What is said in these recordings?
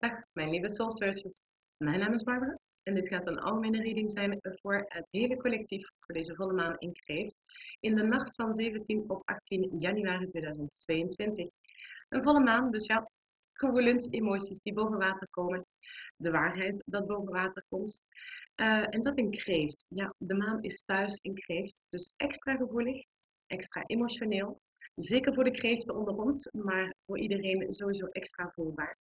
Dag, mijn lieve Soul Searchers. Mijn naam is Barbara en dit gaat een algemene reading zijn voor het hele collectief voor deze volle maan in Kreeft in de nacht van 17 op 18 januari 2022. Een volle maan, dus ja, gevoelens, emoties die boven water komen, de waarheid dat boven water komt. Uh, en dat in Kreeft. Ja, de maan is thuis in Kreeft, dus extra gevoelig, extra emotioneel. Zeker voor de kreeften onder ons, maar voor iedereen sowieso extra voelbaar.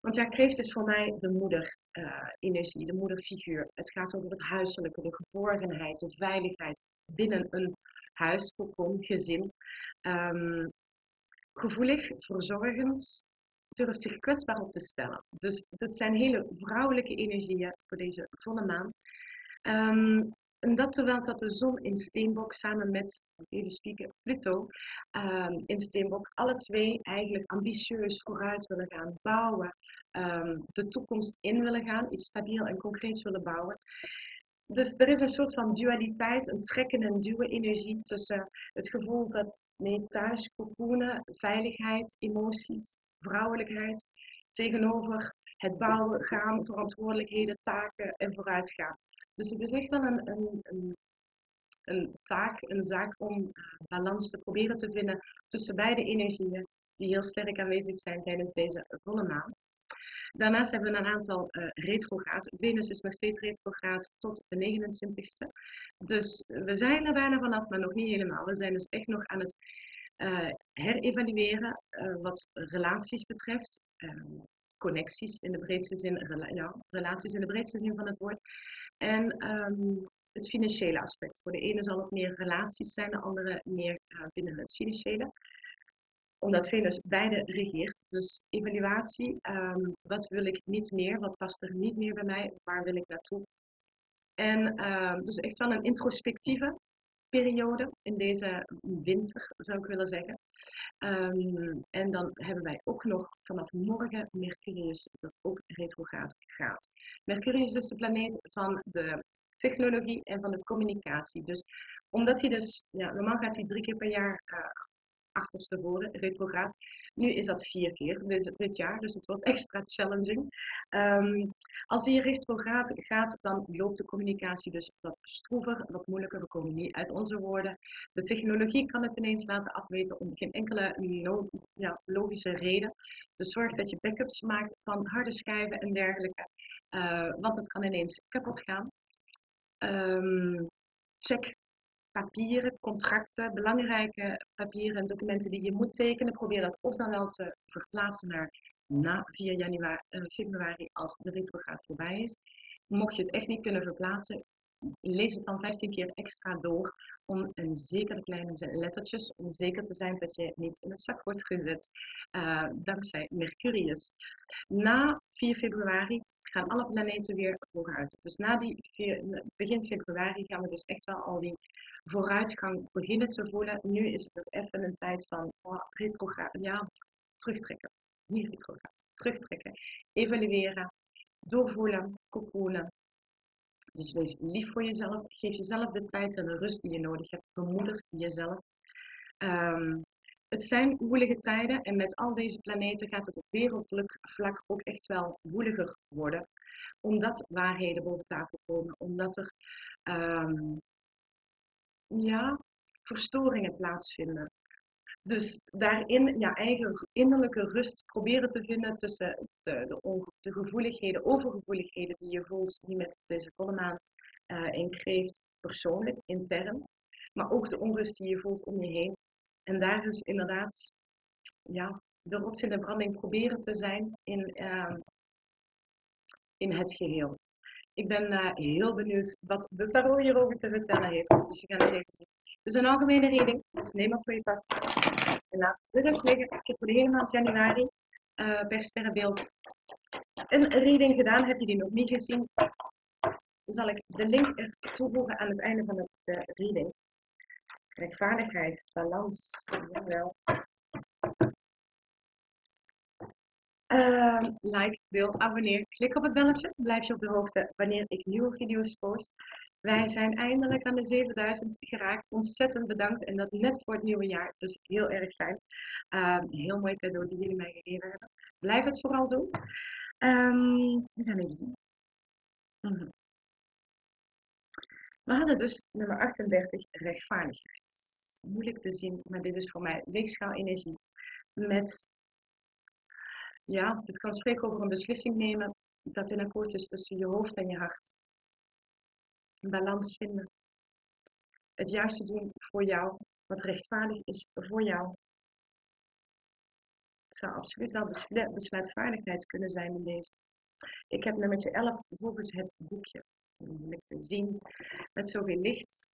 Want ja, kreeft is voor mij de moeder-energie, de moederfiguur. Het gaat over het huiselijke, de geborgenheid, de veiligheid binnen een huis, kokon, gezin. Um, gevoelig, verzorgend, durft zich kwetsbaar op te stellen. Dus dat zijn hele vrouwelijke energieën voor deze volle maan. Um, en dat terwijl dat de zon in Steenbok samen met, even spieken, Pluto um, in Steenbok, alle twee eigenlijk ambitieus vooruit willen gaan bouwen, um, de toekomst in willen gaan, iets stabiel en concreet willen bouwen. Dus er is een soort van dualiteit, een trekken en duwen energie tussen het gevoel dat nee, thuis cocoonen, veiligheid, emoties, vrouwelijkheid, tegenover het bouwen, gaan, verantwoordelijkheden, taken en vooruitgaan. Dus het is echt wel een, een, een, een taak, een zaak om uh, balans te proberen te vinden tussen beide energieën die heel sterk aanwezig zijn tijdens deze volle maan. Daarnaast hebben we een aantal uh, retrograad. Venus is nog steeds retrograad tot de 29ste. Dus we zijn er bijna vanaf, maar nog niet helemaal. We zijn dus echt nog aan het uh, herevalueren wat relaties betreft. Ehm, connecties in de breedste zin, ja, relaties in de breedste zin van het woord. En um, het financiële aspect. Voor de ene zal het meer relaties zijn, de andere meer uh, binnen het financiële. Omdat Venus beide regeert. Dus evaluatie, um, wat wil ik niet meer, wat past er niet meer bij mij, waar wil ik naartoe. En um, dus echt wel een introspectieve periode in deze winter, zou ik willen zeggen. Um, en dan hebben wij ook nog vanaf morgen Mercurius, dat ook retrograde gaat. Mercurius is de planeet van de technologie en van de communicatie. Dus omdat hij dus, ja, normaal gaat hij drie keer per jaar uh, achterstevoren, retrograad. Nu is dat vier keer dit, dit jaar, dus het wordt extra challenging. Um, als die retrograad gaat, dan loopt de communicatie dus wat stroever, wat moeilijker. We komen niet uit onze woorden. De technologie kan het ineens laten afweten om geen enkele ja, logische reden. Dus zorg dat je backups maakt van harde schijven en dergelijke, uh, want het kan ineens kapot gaan. Um, check papieren, contracten, belangrijke papieren en documenten die je moet tekenen. Probeer dat of dan wel te verplaatsen naar na 4 januari, uh, februari als de retrograde voorbij is. Mocht je het echt niet kunnen verplaatsen, lees het dan 15 keer extra door om een zekere kleine lettertjes, om zeker te zijn dat je niet in een zak wordt gezet, uh, dankzij Mercurius. Na 4 februari gaan alle planeten weer vooruit. Dus na die begin februari gaan we dus echt wel al die vooruitgang beginnen te voelen. Nu is het even een tijd van oh, ja, terugtrekken. Niet retrograde, terugtrekken. Evalueren, doorvoelen, cocoonen. Dus wees lief voor jezelf. Geef jezelf de tijd en de rust die je nodig hebt. Bemoeder jezelf. Um, het zijn woelige tijden en met al deze planeten gaat het op wereldelijk vlak ook echt wel woeliger worden. Omdat waarheden boven tafel komen, omdat er um, ja, verstoringen plaatsvinden. Dus daarin ja, eigen innerlijke rust proberen te vinden tussen de, de, de gevoeligheden, overgevoeligheden die je voelt, die met deze volle maan uh, persoonlijk, intern. Maar ook de onrust die je voelt om je heen. En daar is inderdaad ja, de rots in de branding proberen te zijn in, uh, in het geheel. Ik ben uh, heel benieuwd wat de tarot hierover te vertellen heeft. Dus we gaan het even zien. Het is een algemene reading, dus neem wat voor je past. De rest liggen. Ik heb hele maand januari uh, per sterrenbeeld een reading gedaan. Heb je die nog niet gezien? Dan zal ik de link er toevoegen aan het einde van de reading. Rechtvaardigheid, balans, jawel. Uh, like, deel, abonneer, klik op het belletje, blijf je op de hoogte wanneer ik nieuwe video's post. Wij zijn eindelijk aan de 7000 geraakt. Ontzettend bedankt en dat net voor het nieuwe jaar. Dus heel erg fijn. Uh, heel mooi cadeau die jullie mij gegeven hebben. Blijf het vooral doen. Um, we gaan even zien. Mhm. We hadden dus nummer 38, rechtvaardigheid. Moeilijk te zien, maar dit is voor mij weegschaalenergie. Met, ja, het kan spreken over een beslissing nemen dat in akkoord is tussen je hoofd en je hart. Een balans vinden. Het juiste doen voor jou, wat rechtvaardig is voor jou. Het zou absoluut wel besluitvaardigheid kunnen zijn in deze. Ik heb nummertje 11 volgens het boekje. Moeilijk te zien met zoveel licht.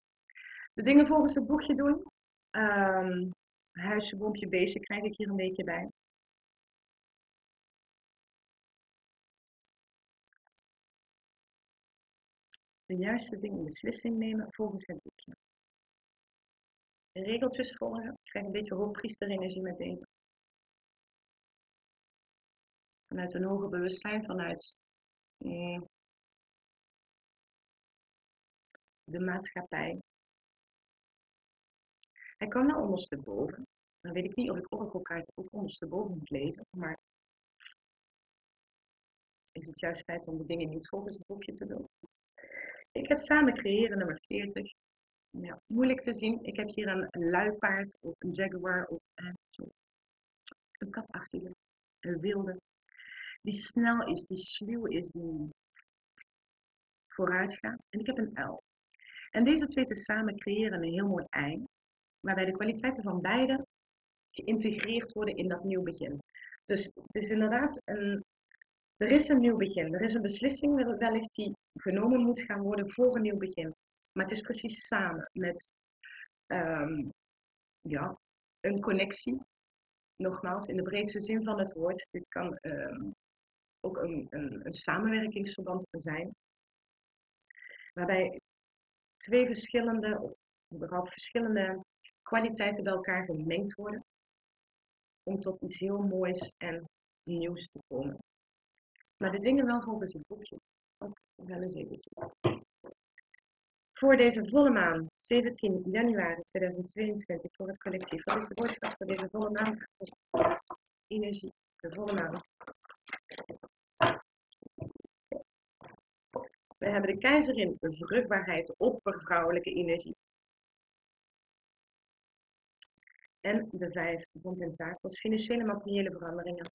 De dingen volgens het boekje doen. Um, huisje, boompje, beestje krijg ik hier een beetje bij. De juiste dingen, beslissing nemen volgens het boekje. Regeltjes volgen. Ik krijg een beetje hoogpriesterenergie met deze. Vanuit een hoger bewustzijn, vanuit eh, de maatschappij. Hij kan naar ondersteboven. Dan weet ik niet of ik orakelkaarten ook ondersteboven moet lezen, maar is het juist tijd om de dingen niet volgens het boekje te doen. Ik heb samen creëren nummer 40. Ja, moeilijk te zien. Ik heb hier een luipaard of een jaguar of een, een katachtige, een wilde, die snel is, die sluw is, die vooruit gaat. En ik heb een uil. En deze twee samen creëren een heel mooi ei, waarbij de kwaliteiten van beide geïntegreerd worden in dat nieuw begin. Dus het is inderdaad een, er is een nieuw begin. Er is een beslissing wellicht die genomen moet gaan worden voor een nieuw begin. Maar het is precies samen met um, ja, een connectie. Nogmaals, in de breedste zin van het woord. Dit kan um, ook een, een, een samenwerkingsverband zijn. Waarbij twee verschillende, of überhaupt verschillende kwaliteiten bij elkaar gemengd worden. Om tot iets heel moois en nieuws te komen. Maar de dingen wel volgens het boekje. Ook wel eens even zien. Voor deze volle maan, 17 januari 2022, voor het collectief. Wat is de boodschap voor deze volle maan? Energie, de volle maan. We hebben de keizerin, vruchtbaarheid, oppervrouwelijke energie. En de vijf van pentakels, financiële materiële veranderingen.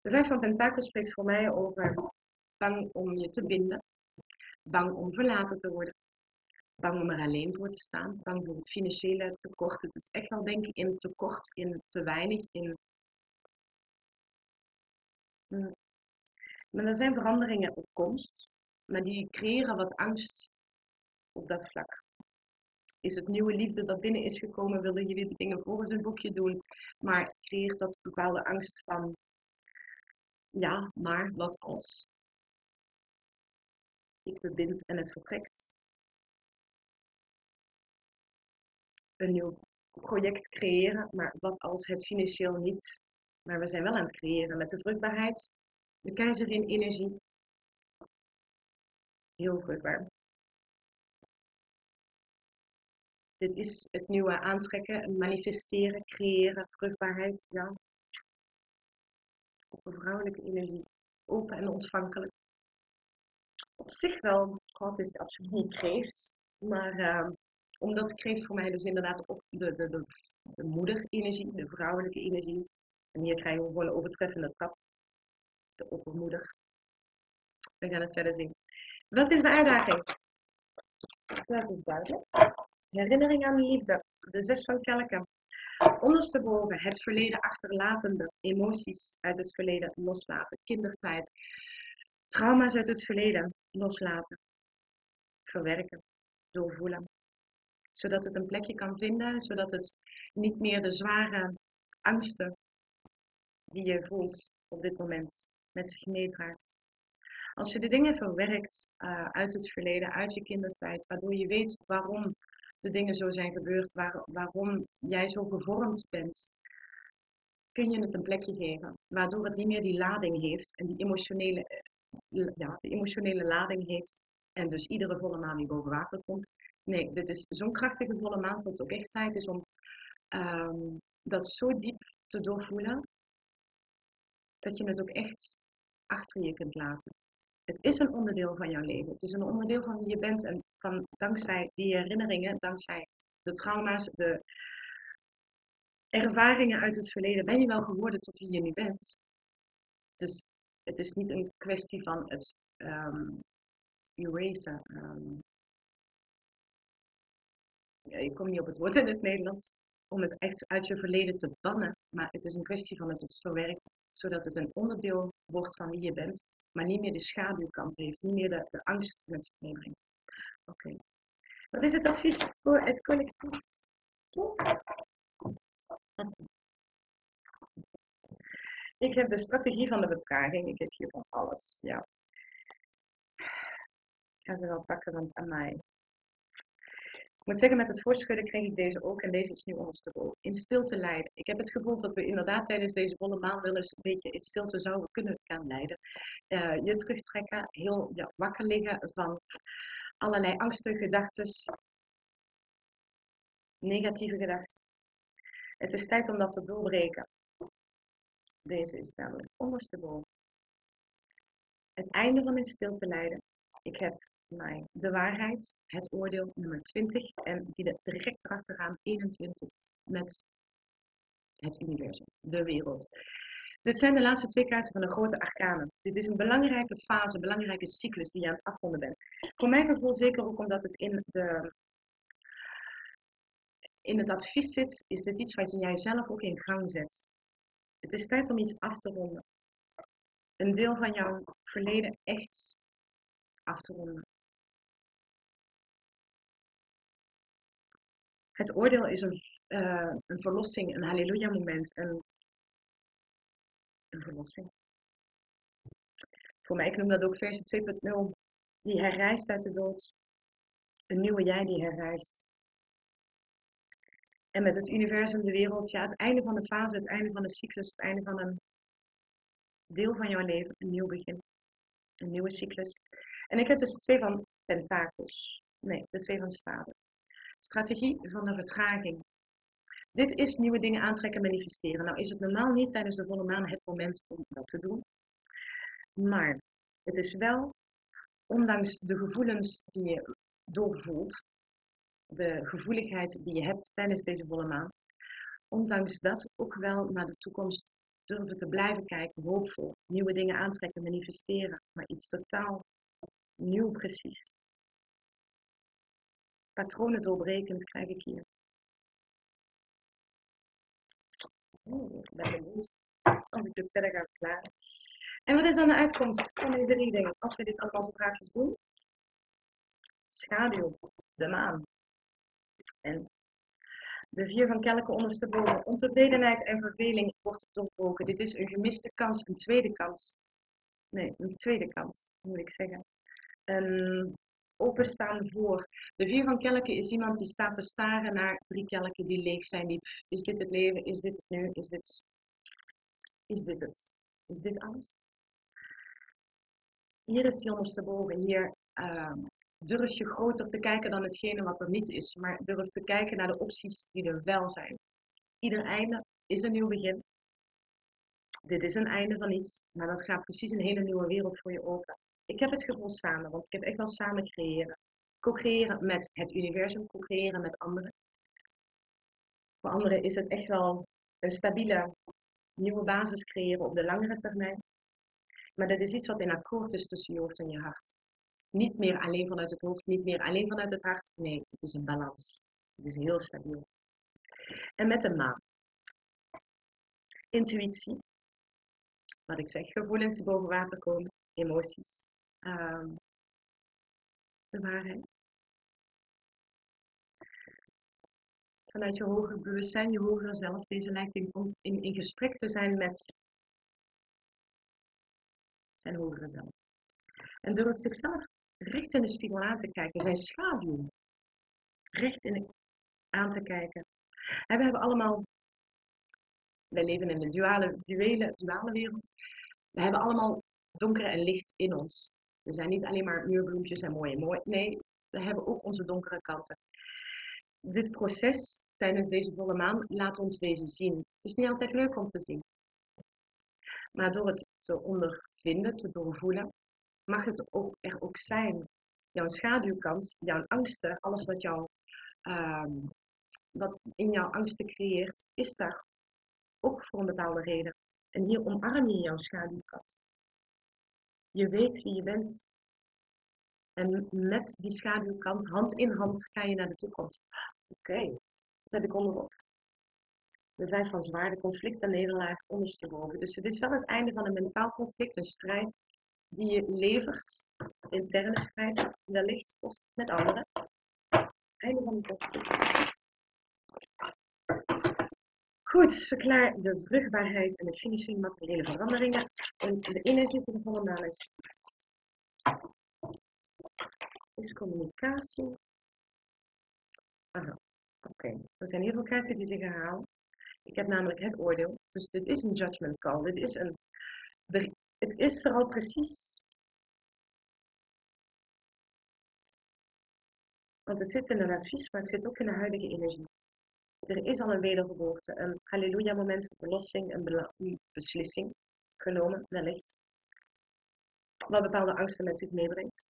De vijf van pentakels spreekt voor mij over bang om je te binden, bang om verlaten te worden, bang om er alleen voor te staan, bang voor het financiële tekort. Het is echt wel denken in tekort, in te weinig, in hm. Maar er zijn veranderingen op komst, maar die creëren wat angst op dat vlak. Is het nieuwe liefde dat binnen is gekomen, willen jullie de dingen volgens een boekje doen, maar creëert dat bepaalde angst van, ja, maar wat als? Ik bebind en het vertrekt. Een nieuw project creëren, maar wat als het financieel niet? Maar we zijn wel aan het creëren met de vruchtbaarheid de keizerin energie. Heel vruchtbaar. Dit is het nieuwe aantrekken, manifesteren, creëren, vruchtbaarheid. Ja. Vrouwelijke energie. Open en ontvankelijk. Op zich wel, God is het absoluut kreeft. Maar uh, omdat kreeft voor mij dus inderdaad op de, de, de, de de vrouwelijke energie En hier krijgen we gewoon een overtreffende trap de oppermoeder. We gaan het verder zien. Wat is de uitdaging? Dat is duidelijk. Herinnering aan liefde. De zes van kelken. Ondersteboven het verleden achterlatende. Emoties uit het verleden loslaten. Kindertijd. Trauma's uit het verleden loslaten. Verwerken. Doorvoelen. Zodat het een plekje kan vinden. Zodat het niet meer de zware angsten die je voelt op dit moment met zich meedraagt. Als je de dingen verwerkt uh, uit het verleden, uit je kindertijd, waardoor je weet waarom de dingen zo zijn gebeurd, waar, waarom jij zo gevormd bent, kun je het een plekje geven. Waardoor het niet meer die lading heeft en die emotionele, uh, ja, die emotionele lading heeft. En dus iedere volle maan die boven water komt. Nee, dit is zo'n krachtige volle maan dat het ook echt tijd is om um, dat zo diep te doorvoelen dat je het ook echt achter je kunt laten. Het is een onderdeel van jouw leven. Het is een onderdeel van wie je bent. En van, dankzij die herinneringen, dankzij de trauma's, de ervaringen uit het verleden, ben je wel geworden tot wie je nu bent. Dus het is niet een kwestie van het um, erasen. Um, ik kom niet op het woord in het Nederlands. Om het echt uit je verleden te bannen. Maar het is een kwestie van het, het verwerken. Zodat het een onderdeel wordt van wie je bent. Maar niet meer de schaduwkant heeft. Niet meer de, angst met zich meebrengt. Oké. Wat is het advies voor het collectief? Ik heb de strategie van de betraging. Ik heb hier van alles. Ja. Ik ga ze wel pakken, want aan mij. Ik moet zeggen, met het voorschudden kreeg ik deze ook en deze is nu ondersteboven. In stilte leiden. Ik heb het gevoel dat we inderdaad tijdens deze volle maan wel eens een beetje in stilte zouden kunnen gaan leiden. Uh, je terugtrekken, heel ja, wakker liggen van allerlei angstige gedachten, negatieve gedachten. Het is tijd om dat te doorbreken. Deze is namelijk ondersteboven. Het einde van in stilte leiden. Ik heb mij de waarheid, het oordeel nummer 20 en die direct erachteraan 21 met het universum, de wereld. Dit zijn de laatste twee kaarten van de grote arcanen. Dit is een belangrijke fase, een belangrijke cyclus die je aan het afronden bent. Voor mijn gevoel zeker ook omdat het in, de, in het advies zit, is dit iets wat jij zelf ook in gang zet. Het is tijd om iets af te ronden. Een deel van jouw verleden echt af te ronden. Het oordeel is een, uh, een verlossing, een halleluja moment, een, een verlossing. Voor mij, ik noem dat ook versie 2.0, die herrijst uit de dood. Een nieuwe jij die herrijst. En met het universum, de wereld, ja, het einde van de fase, het einde van de cyclus, het einde van een deel van jouw leven, een nieuw begin. Een nieuwe cyclus. En ik heb dus twee van pentakels. Nee, de twee van staven. Strategie van de vertraging. Dit is nieuwe dingen aantrekken, manifesteren. Nou is het normaal niet tijdens de volle maan het moment om dat te doen. Maar het is wel, ondanks de gevoelens die je doorvoelt, de gevoeligheid die je hebt tijdens deze volle maan, ondanks dat ook wel naar de toekomst durven te blijven kijken, hoopvol, nieuwe dingen aantrekken, manifesteren, maar iets totaal nieuw precies. Patronen doorbrekend krijg ik hier. Oh, ben benieuwd als ik dit verder ga verklaren. En wat is dan de uitkomst van deze reading als we dit allemaal zo graagjes doen? Schaduw, de maan. En de vier van kelken ondersteboven. Ontevredenheid en verveling wordt doorbroken. Dit is een gemiste kans, een tweede kans. Nee, een tweede kans, moet ik zeggen. Een openstaan voor. De vier van kelken is iemand die staat te staren naar drie kelken die leeg zijn. Die, is dit het leven? Is dit het nu? Is dit, is dit het? Is dit alles? Hier is die ondersteboven. Hier uh, durf je groter te kijken dan hetgene wat er niet is. Maar durf te kijken naar de opties die er wel zijn. Ieder einde is een nieuw begin. Dit is een einde van iets, maar dat gaat precies een hele nieuwe wereld voor je open. Ik heb het gevoel samen, want ik heb echt wel samen creëren. Co-creëren met het universum, co-creëren met anderen. Voor anderen is het echt wel een stabiele nieuwe basis creëren op de langere termijn. Maar dat is iets wat in akkoord is tussen je hoofd en je hart. Niet meer alleen vanuit het hoofd, niet meer alleen vanuit het hart. Nee, het is een balans. Het is heel stabiel. En met de maan. Intuïtie. Wat ik zeg, gevoelens die boven water komen, emoties, um, de waarheid. Vanuit je hoger bewustzijn, je hogere zelf, deze lijkt in, in, in gesprek te zijn met zijn hogere zelf. En durft zichzelf recht in de spiegel aan te kijken, zijn schaduw recht in aan te kijken. En we hebben allemaal, wij leven in een duale, duele, duale wereld. We hebben allemaal donker en licht in ons. We zijn niet alleen maar muurbloempjes en mooi en mooi. Nee, we hebben ook onze donkere kanten. Dit proces tijdens deze volle maan laat ons deze zien. Het is niet altijd leuk om te zien. Maar door het te ondervinden, te doorvoelen, mag het ook, er ook zijn. Jouw schaduwkant, jouw angsten, alles wat, jou, ehm, wat in jouw angsten creëert, is daar ook voor een bepaalde reden. En hier omarm je jouw schaduwkant. Je weet wie je bent. En met die schaduwkant, hand in hand, ga je naar de toekomst. Oké, okay, dat heb ik onderop. De vijf van zwaarde, conflict en nederlaag ondersteboven. Dus het is wel het einde van een mentaal conflict, een strijd die je levert, interne strijd wellicht, of met anderen. Einde van het conflict. Goed, verklaar de vruchtbaarheid en de finishing materiële veranderingen en de energie van de is. Is communicatie. Aha, oké. Er zijn heel veel kaarten die zich herhalen. Ik heb namelijk het oordeel. Dus dit is een judgment call. Dit is een, het is er al precies. Want het zit in een advies, maar het zit ook in de huidige energie. Er is al een wedergeboorte, een halleluja moment van verlossing, een beslissing genomen, wellicht. Wat bepaalde angsten met zich meebrengt.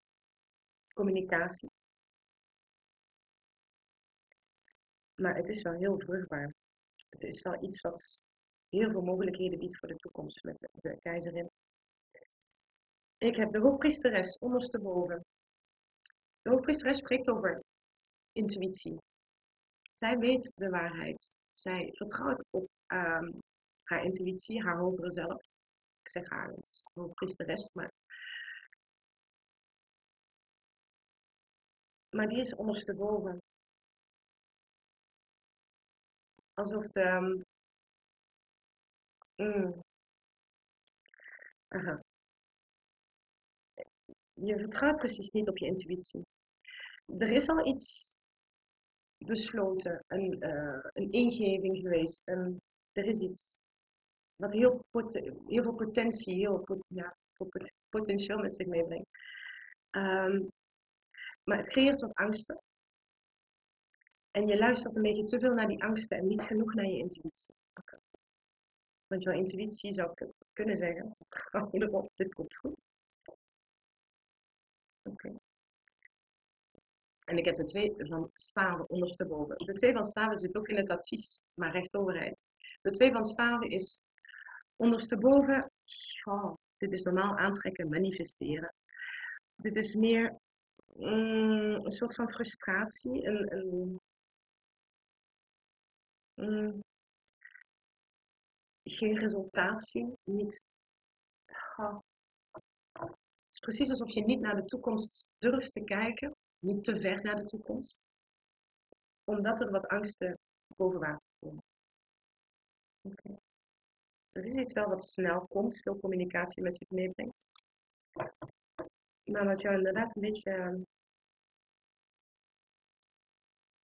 Communicatie. Maar het is wel heel vruchtbaar. Het is wel iets wat heel veel mogelijkheden biedt voor de toekomst met de, de keizerin. Ik heb de hoogpriesteres ondersteboven. De hoogpriesteres spreekt over intuïtie. Zij weet de waarheid. Zij vertrouwt op um, haar intuïtie, haar hogere zelf. Ik zeg haar, het is hoogpriesteres, maar. Maar die is ondersteboven. Alsof de. Mm, aha. Je vertrouwt precies niet op je intuïtie. Er is al iets besloten, een, uh, een ingeving geweest. En er is iets wat heel, heel veel potentie, heel pot potentieel met zich meebrengt. Um, maar het creëert wat angsten. En je luistert een beetje te veel naar die angsten en niet genoeg naar je intuïtie. Want jouw intuïtie zou kunnen zeggen, dat erop, dit komt goed. Oké. En ik heb de twee van staven ondersteboven. De twee van staven zit ook in het advies, maar recht overheid. De twee van staven is ondersteboven, oh, dit is normaal aantrekken, manifesteren. Dit is meer mm, een soort van frustratie, een, een mm, geen resultatie, niet. Oh. Het is precies alsof je niet naar de toekomst durft te kijken, niet te ver naar de toekomst, omdat er wat angsten boven water komen. Okay. Er is iets wel wat snel komt, veel communicatie met zich meebrengt. Maar wat jou inderdaad een beetje, ehm,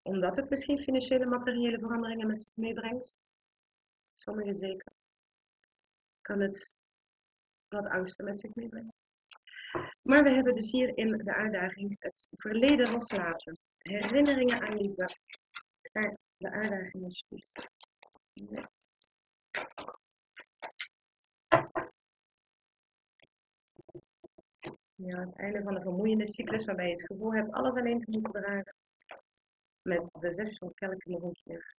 omdat het misschien financiële materiële veranderingen met zich meebrengt, sommigen zeker, kan het wat angsten met zich meebrengen. Maar we hebben dus hier in de uitdaging het verleden loslaten. Herinneringen aan liefde. de uitdaging alsjeblieft. Ja, het einde van een vermoeiende cyclus waarbij je het gevoel hebt alles alleen te moeten dragen. Met de zes van kelken nog een keer.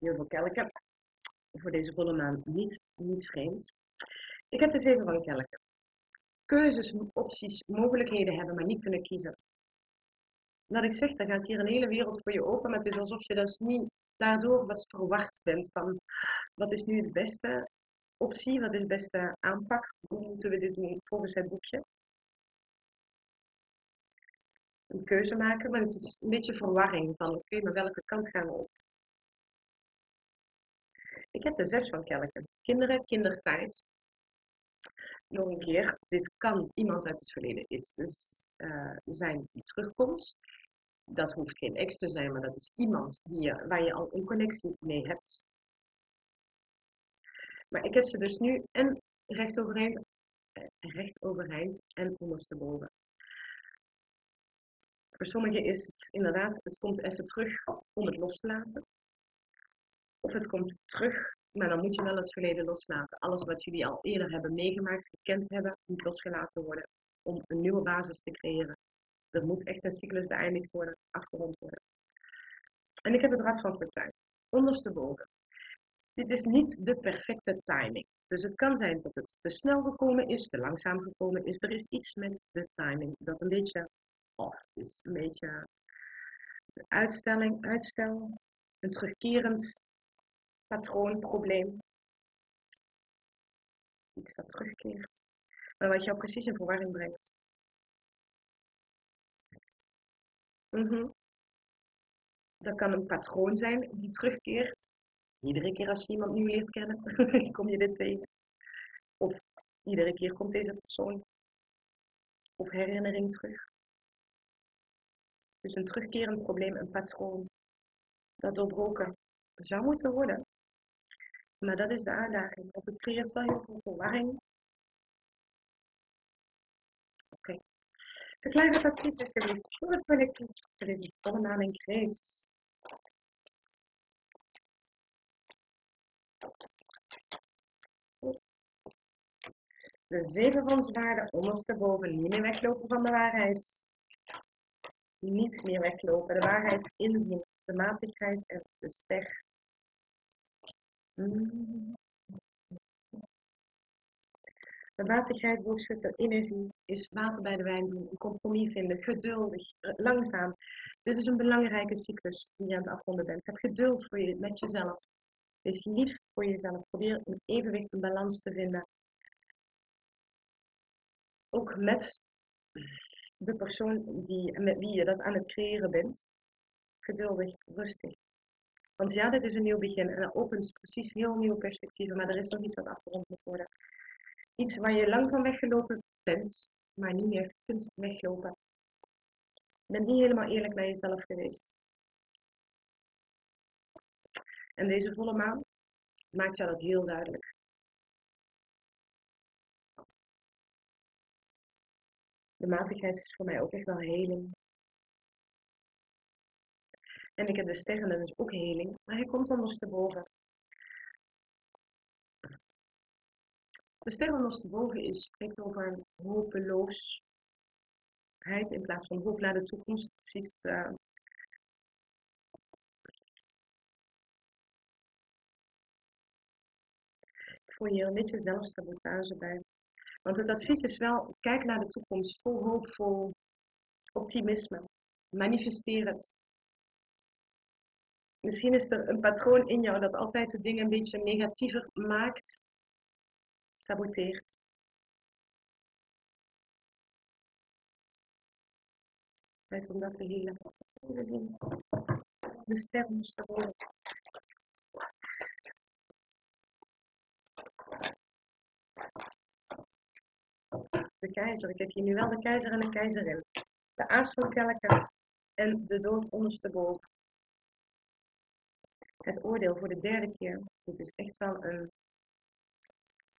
Heel veel kelken. Voor deze volle maan niet, niet vreemd. Ik heb de zeven van kelken. Keuzes, opties, mogelijkheden hebben, maar niet kunnen kiezen. Wat ik zeg, dan gaat hier een hele wereld voor je open, maar het is alsof je dus niet daardoor wat verwacht bent van wat is nu de beste optie, wat is de beste aanpak, hoe moeten we dit doen volgens het boekje. Een keuze maken, maar het is een beetje verwarring van oké, maar welke kant gaan we op? Ik heb de zes van kelken. Kinderen, kindertijd. Nog een keer, dit kan iemand uit het verleden is, dus, uh, zijn die terugkomt. Dat hoeft geen ex te zijn, maar dat is iemand die je, waar je al een connectie mee hebt. Maar ik heb ze dus nu en recht overeind, eh, recht overeind en ondersteboven. Voor sommigen is het inderdaad, het komt even terug om het los te laten. Of het komt terug, maar dan moet je wel het verleden loslaten. Alles wat jullie al eerder hebben meegemaakt, gekend hebben, moet losgelaten worden om een nieuwe basis te creëren. Er moet echt een cyclus beëindigd worden, afgerond worden. En ik heb het Rad van Fortuin, ondersteboven. Dit is niet de perfecte timing. Dus het kan zijn dat het te snel gekomen is, te langzaam gekomen is. Er is iets met de timing dat een beetje off is. Een beetje uitstelling, uitstel, een terugkerend patroon, probleem. Iets dat terugkeert. Maar wat jou precies in verwarring brengt. Mm Dat kan een patroon zijn die terugkeert. Iedere keer als je iemand nieuw leert kennen, kom je dit tegen. Of iedere keer komt deze persoon of herinnering terug. Dus een terugkerend probleem, een patroon dat doorbroken zou moeten worden. Maar dat is de uitdaging, want het creëert wel heel veel verwarring. Oké. Okay. Verklaar het advies alsjeblieft voor het collectief voor deze volle maan in kreeft. De zeven van zwaarden ondersteboven, niet meer weglopen van de waarheid. Niet meer weglopen, de waarheid inzien, de matigheid en de ster. De matigheid, boogschutter, energie is water bij de wijn doen, een compromis vinden, geduldig, langzaam. Dit is een belangrijke cyclus die je aan het afronden bent. Heb geduld voor je, met jezelf. Wees lief voor jezelf. Probeer een evenwicht, een balans te vinden. Ook met de persoon die, met wie je dat aan het creëren bent. Geduldig, rustig. Want ja, dit is een nieuw begin en dat opent precies heel nieuwe perspectieven, maar er is nog iets wat afgerond moet worden. Iets waar je lang van weggelopen bent, maar niet meer kunt weglopen. Je bent niet helemaal eerlijk naar jezelf geweest. En deze volle maan maakt jou dat heel duidelijk. De matigheid is voor mij ook echt wel heling. En ik heb de sterren, dat is ook heling, maar hij komt ondersteboven. De ster ondersteboven is, spreekt over hopeloosheid in plaats van hoop naar de toekomst. Precies uh, ik voel hier een beetje zelfsabotage bij. Want het advies is wel, kijk naar de toekomst, vol hoop, vol optimisme. Manifesteer het. Misschien is er een patroon in jou dat altijd de dingen een beetje negatiever maakt, saboteert. Tijd om dat te helen. De ster moest worden. De keizer. Ik heb hier nu wel de keizer en de keizerin. De aas van en de dood ondersteboven het oordeel voor de derde keer. Dit is echt wel een,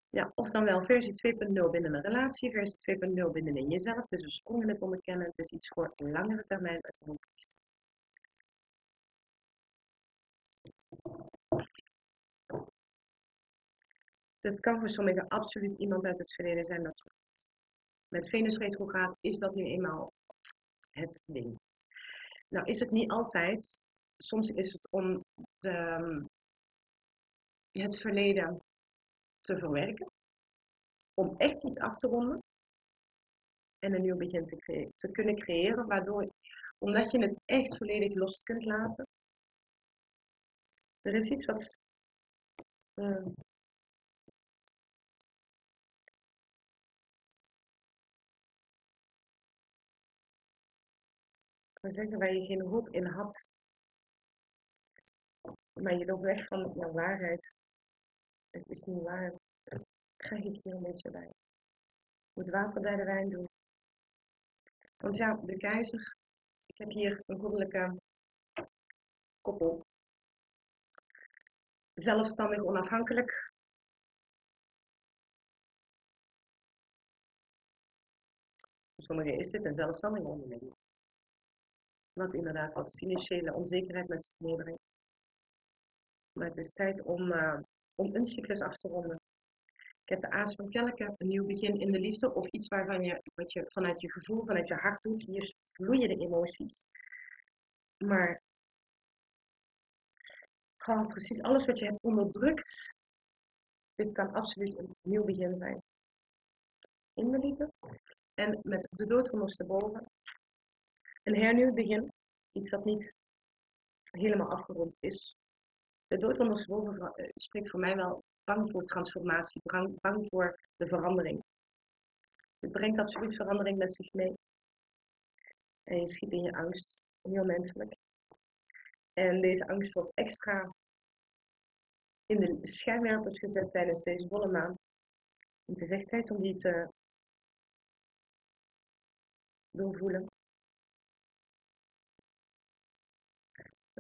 ja, of dan wel versie 2.0 binnen een relatie, versie 2.0 binnenin jezelf. Het is een sprong in het onderkennen, het is iets voor een langere termijn uit de hoofdkist. Het kan voor sommigen absoluut iemand uit het verleden zijn dat met Venus retrograde is dat nu eenmaal het ding. Nou is het niet altijd soms is het om de, ehm, het verleden te verwerken, om echt iets af te ronden en een nieuw begin te, kunnen creëren, waardoor, omdat je het echt volledig los kunt laten, er is iets wat uh, zeggen, waar je geen hoop in had maar je loopt weg van jouw waarheid. Het is niet waar. Ik hier een beetje bij. Moet water bij de wijn doen. Want ja, de keizer. Ik heb hier een goddelijke koppel. Zelfstandig, onafhankelijk. Voor sommigen is dit een zelfstandig onderneming. Wat inderdaad wat financiële onzekerheid met zich meebrengt. Maar het is tijd om, uh, om een cyclus af te ronden. Ik heb de aas van kelken, een nieuw begin in de liefde of iets waarvan je, wat je vanuit je gevoel, vanuit je hart doet. Hier vloeien de emoties. Maar gewoon precies alles wat je hebt onderdrukt, dit kan absoluut een nieuw begin zijn. In de liefde. En met de dood ondersteboven. Een hernieuwd begin. Iets dat niet helemaal afgerond is. De dood ondersteboven eh, spreekt voor mij wel bang voor transformatie, bang, voor de verandering. Het brengt absoluut verandering met zich mee. En je schiet in je angst, heel menselijk. En deze angst wordt extra in de schijnwerpers gezet tijdens deze volle maan. Het is echt tijd om die te doorvoelen.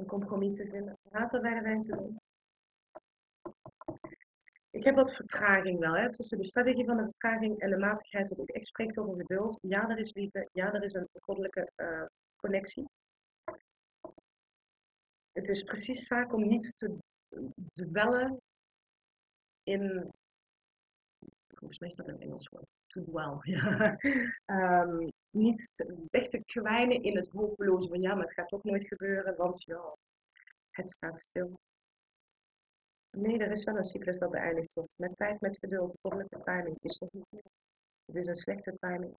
Een compromis te vinden. Later de wijn te. Ik heb wat vertraging wel, hè, tussen de strategie van de vertraging en de matigheid, dat ook echt spreekt over geduld. Ja, er is liefde. Ja, er is een goddelijke uh, connectie. Het is precies zaak om niet te dwellen in. Volgens mij staat een Engels woord. To dwell. Ja. um, niet weg te kwijnen in het hopeloze van ja, maar het gaat toch nooit gebeuren, want ja, het staat stil. Nee, er is wel een cyclus dat beëindigd wordt. Met tijd, met geduld. Goddelijke timing is nog niet meer. Het is een slechte timing.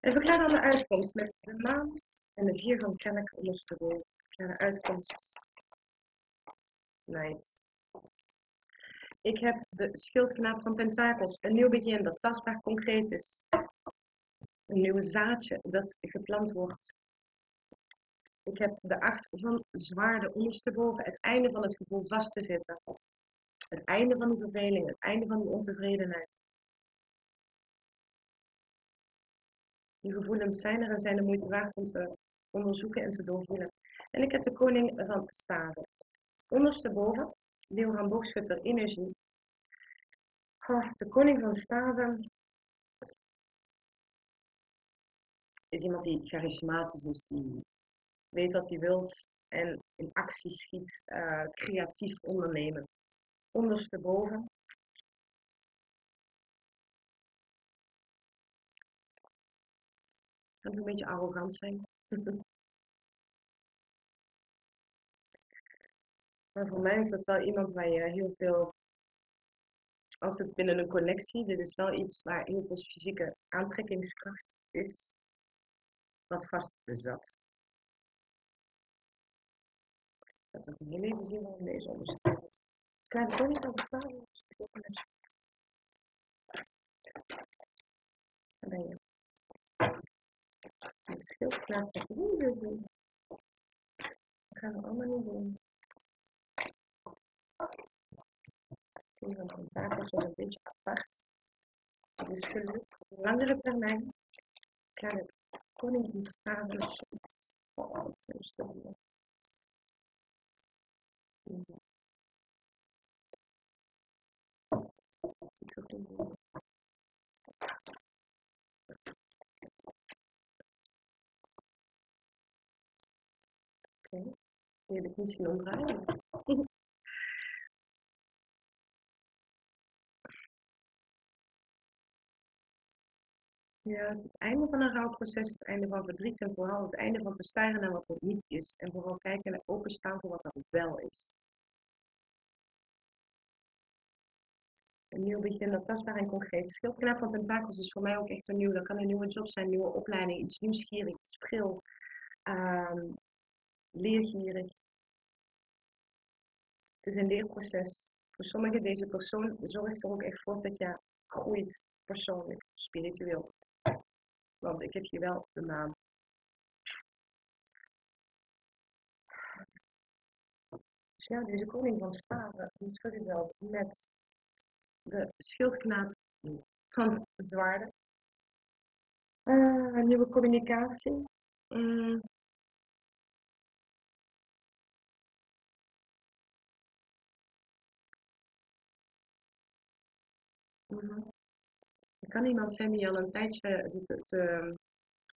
En we gaan dan de uitkomst met de maan en de vier van Kennek ondersteboven. De uitkomst. Nice. Ik heb de schildknaap van Pentakels. Een nieuw begin dat tastbaar concreet is. Een nieuw zaadje dat geplant wordt. Ik heb de acht van zwaarden ondersteboven. Het einde van het gevoel vast te zitten. Het einde van de verveling. Het einde van de ontevredenheid. Die gevoelens zijn er en zijn de moeite waard om te onderzoeken en te doorvoelen. En ik heb de koning van staven. Ondersteboven, Leeuwen Boogschutter, energie. De koning van staven is iemand die charismatisch is, die weet wat hij wilt en in actie schiet, uh, creatief ondernemen. Ondersteboven. Kan een beetje arrogant zijn. Maar voor mij is dat wel iemand waar je heel veel, als het binnen een connectie, dit is wel iets waar heel veel fysieke aantrekkingskracht is, wat vast bezat. Ik heb toch heel even zien waarom deze ondersteunt. Koning kan staan. Daar ben je. Het scheelt klaar. Dat gaan allemaal niet doen. Tien van tentakels was een beetje apart. Dus geluk op langere termijn kan het koning in staven shift. Oh, dat is stabiel. Oké, okay. die heb ik misschien omdraaien. Ja, het, einde van een rouwproces, het einde van verdriet en vooral het einde van te staren naar wat er niet is. En vooral kijken en openstaan voor wat er wel is. Een nieuw begin, dat tastbaar en concreet. Schildknaap van Pentakels is voor mij ook echt een nieuw. Dat kan een nieuwe job zijn, nieuwe opleiding, iets nieuwsgierig, iets pril, um, leergierig. Het is een leerproces. Voor sommigen deze persoon zorgt er ook echt voor dat je groeit persoonlijk, spiritueel. Want ik heb hier wel de naam. Dus ja, deze koning van staven wordt vergezeld met de schildknaap van zwaarden. Uh, nieuwe communicatie. Mm. Mm -hmm. Kan iemand zijn die al een tijdje zit te,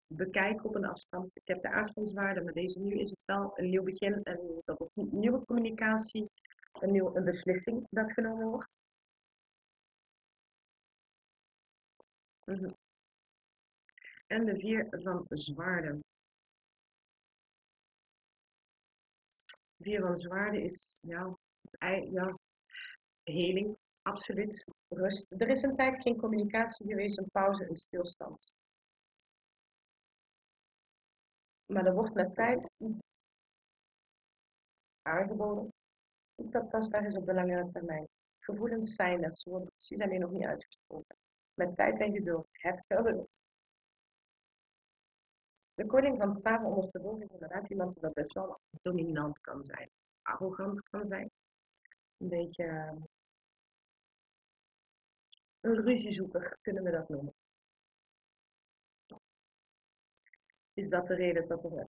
bekijken op een afstand. Ik heb de aansprakswaarde, maar deze nu is het wel een nieuw begin en dat op nieuwe communicatie, een, nieuw, een beslissing dat genomen wordt. Mhm. En de vier van zwaarden. Vier van zwaarden is ja, ja, heling, absoluut. Er is een tijd geen communicatie geweest, een pauze, een stilstand. Maar er wordt met tijd aangeboden dat tastbaar is op de langere termijn. Gevoelens zijn er, ze worden precies alleen nog niet uitgesproken. Met tijd en geduld, het geduld. De koning van staven ondersteboven is inderdaad iemand die best wel dominant kan zijn, arrogant kan zijn, een beetje ehm, een ruziezoeker kunnen we dat noemen. Is dat de reden dat er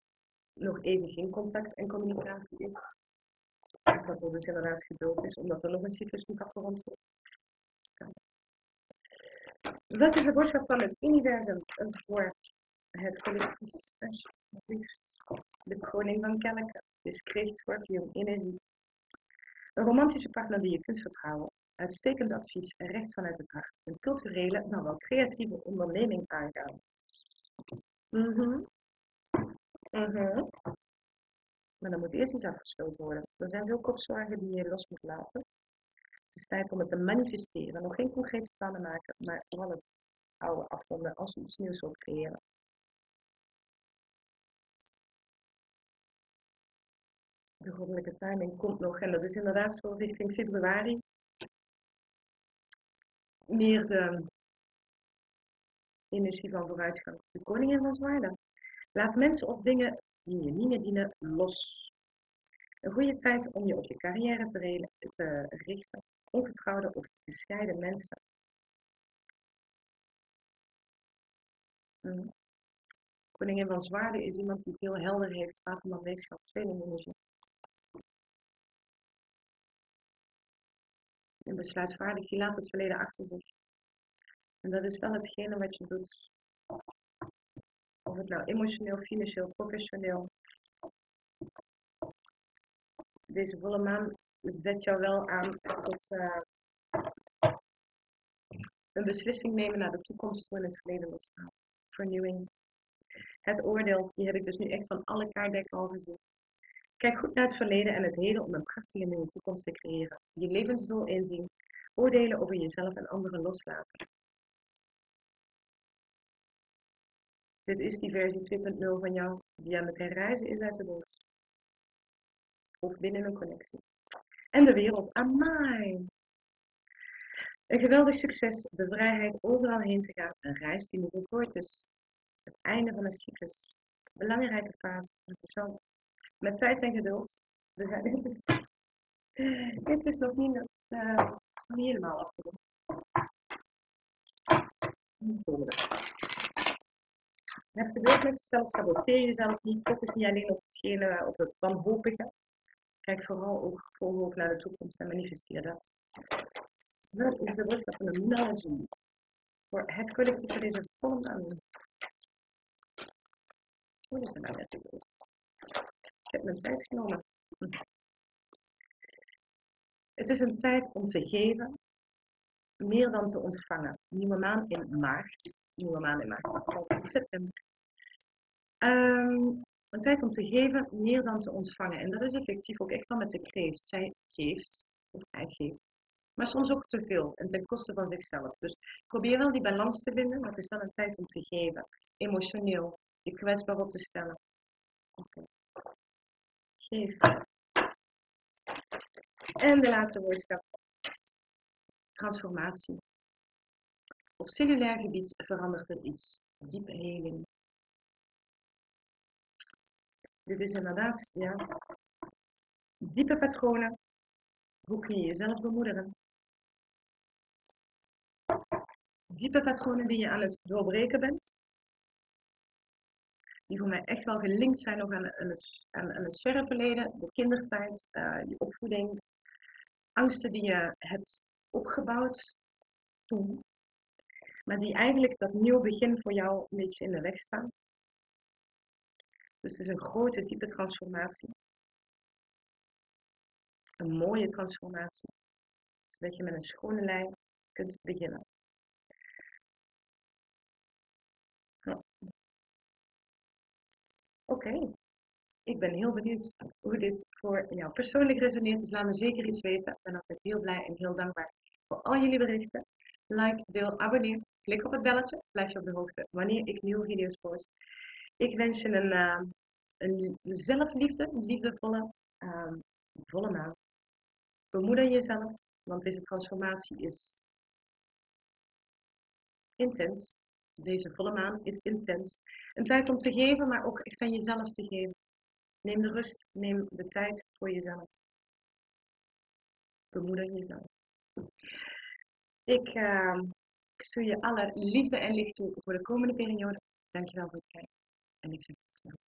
nog even geen contact en communicatie is? Dat er dus inderdaad geduld is, omdat er nog een cyclus moet afgerond worden. Wat is de boodschap van het universum voor het collectief? De koning van kelken is kreeg scorpion energie. Een romantische partner die je kunt vertrouwen. Uitstekend advies recht vanuit het hart. Een culturele, dan wel creatieve onderneming aangaan. Mhm. Mhm. Maar dan moet eerst iets afgesloten worden. Er zijn veel kopzorgen die je los moet laten. Het is tijd om het te manifesteren. Nog geen concrete plannen maken, maar vooral het oude afronden als we iets nieuws wil creëren. De goddelijke timing komt nog en dat is inderdaad zo richting februari. Meer de energie van vooruitgang. De koningin van zwaarden. Laat mensen of dingen die je niet meer dienen los. Een goede tijd om je op je carrière te, te richten. Ongetrouwde of gescheiden mensen. Mm. Koningin van Zwaarden is iemand die heel helder heeft. Waterman weegschap, tweelingenergie. En besluitvaardig, die laat het verleden achter zich. En dat is wel hetgene wat je doet of het nou emotioneel, financieel, professioneel. Deze volle maan zet jou wel aan tot uh, een beslissing nemen naar de toekomst toe en het verleden loslaten. Vernieuwing. Het oordeel, die heb ik dus nu echt van alle kaartdekken al gezien. Kijk goed naar het verleden en het heden om een prachtige nieuwe toekomst te creëren. Je levensdoel inzien. Oordelen over jezelf en anderen loslaten. Dit is die versie 2.0 van jou die aan het herreizen is uit de dood. Of binnen een connectie. En de wereld. Amai! Een geweldig succes, de vrijheid overal heen te gaan. Een reis die nog voort is. Het einde van een cyclus. Belangrijke fase. Het is wel met tijd en geduld. We zijn dit is nog niet, uh, is nog niet helemaal afgerond. Heb geduld met jezelf, saboteer jezelf niet, focus niet alleen op hetgene, op het wanhopige. Kijk vooral ook volop naar de toekomst en manifesteer dat. Wat is de boodschap van de knowledge voor het collectief voor deze vorm aan? Hoe is het nou net? Mijn tijd genomen. Het is een tijd om te geven, meer dan te ontvangen. Nieuwe maan in maart nieuwe maan in maart, in september. Um, een tijd om te geven, meer dan te ontvangen. En dat is effectief ook echt wel met de kreeft. Zij geeft, of hij geeft. Maar soms ook te veel en ten koste van zichzelf. Dus probeer wel die balans te vinden, maar het is wel een tijd om te geven. Emotioneel, je kwetsbaar op te stellen. Okay. Geef. En de laatste boodschap. Transformatie. Op cellulair gebied verandert er iets. Diepe heling. Dit is inderdaad, ja, diepe patronen. Hoe kun je jezelf bemoederen? Diepe patronen die je aan het doorbreken bent. Die voor mij echt wel gelinkt zijn nog aan, het, aan, het verre verleden, de kindertijd, uh, je opvoeding. Angsten die je hebt opgebouwd toen maar die eigenlijk dat nieuw begin voor jou een beetje in de weg staan. Dus het is een grote, diepe transformatie. Een mooie transformatie. Zodat je met een schone lijn kunt beginnen. Oké, ik ben heel benieuwd hoe dit voor jou persoonlijk resoneert. Dus laat me zeker iets weten. Ik ben altijd heel blij en heel dankbaar voor al jullie berichten. Like, deel, abonneer. Klik op het belletje. Blijf je op de hoogte wanneer ik nieuwe video's post. Ik wens je een, een zelfliefde, liefdevolle, uh, volle maan. Bemoeder jezelf, want deze transformatie is intens. Deze volle maan is intens. Een tijd om te geven, maar ook echt aan jezelf te geven. Neem de rust, neem de tijd voor jezelf. Bemoeder jezelf. Ik, uh, ik stuur je alle liefde en licht toe voor de komende periode. Dankjewel voor het kijken en ik zeg tot snel.